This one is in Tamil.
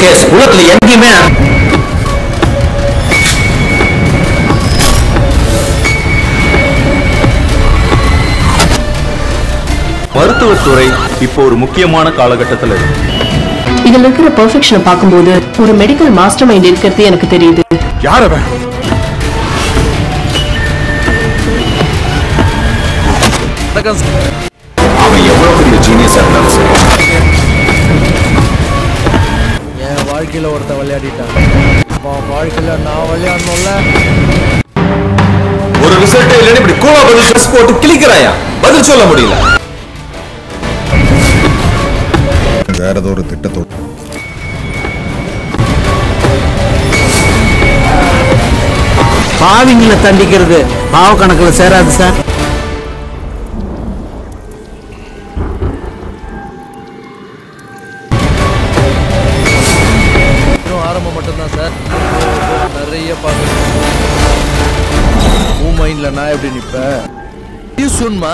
கேஸ் உலகத்துல எங்கேயுமே மருத்துவத்துறை இப்போ ஒரு முக்கியமான காலகட்டத்தில் இருக்கு. இதுல இருக்கிற பெர்ஃபெக்ஷனை பார்க்கும்போது ஒரு மெடிக்கல் மாஸ்டர் மைண்ட் இருக்கிறது எனக்கு தெரியுது. யார் அவன்? அவன் எவ்வளவு பெரிய ஜீனியஸா வாழ்க்கையில ஒருத்தன் விளையாடிட்டான். அவன் வாழ்க்கையில நான் விளையாடணும்ல. ஒரு ரிசல்ட் இல்லைன்னு இப்படி கூலா பதில் ஸ்ட்ரெஸ் போட்டு கிளிக்கிறாயா பதில் சொல்ல முடியல. வேற ஏதோ ஒரு திட்டத்தோடு பாவிங்களை தண்டிக்கிறது பாவ கணக்குல சேராது சார். தான் சார்? நிறைய பார்க்கணும் உன் மைண்டில் நான் எப்படி நிற்பேன் சுன்மா